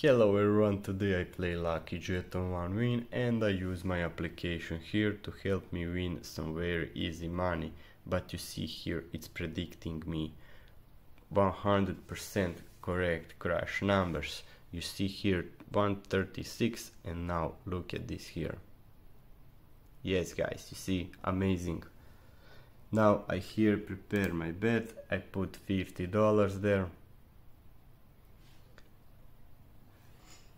Hello everyone, today I play Lucky Jet on 1win and I use my application here to help me win some very easy money. But you see here it's predicting me 100% correct crash numbers. You see here 136 and now look at this here. Yes guys, you see, amazing. Now I here prepare my bet, I put $50 there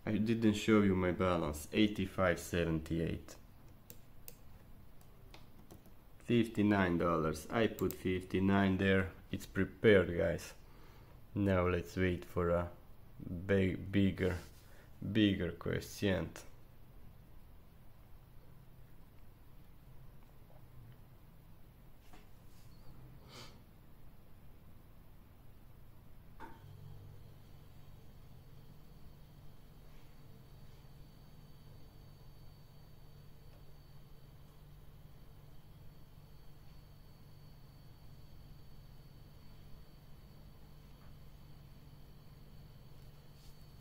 I didn't show you my balance 85.78 $59 I put 59 there. It's prepared guys. Now let's wait for a big bigger bigger coefficient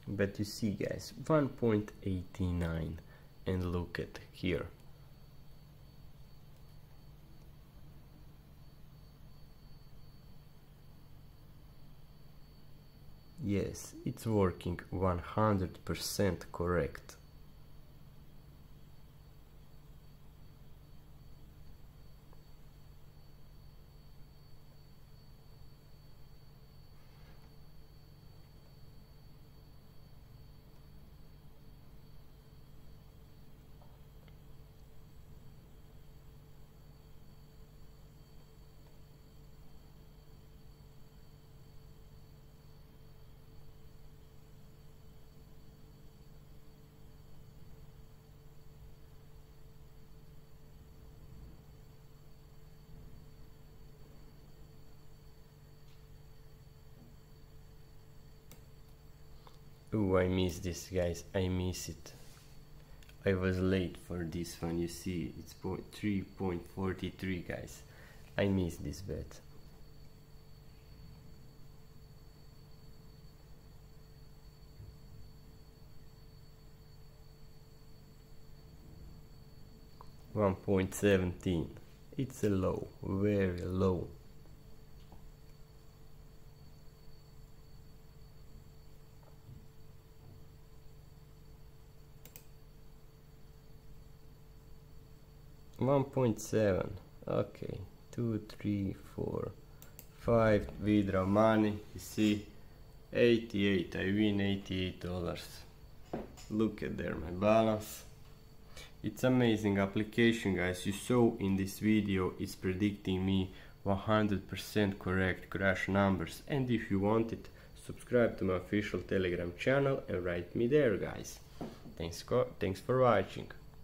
but you see guys 1.89 and look at here. Yes it's working 100% correct 'Oh, I miss this guys, I miss it. I was late for this one, you see, it's 3.43 guys. I miss this bet. One point seventeen. It's a low, very low. 1.7 okay 2 3 4 5 withdraw money you see 88 I win 88 dollars. Look at there my balance. It's amazing application guys. You saw in this video it's predicting me 100% correct crash numbers. And if you want it subscribe to my official telegram channel and write me there guys. Thanks thanks for watching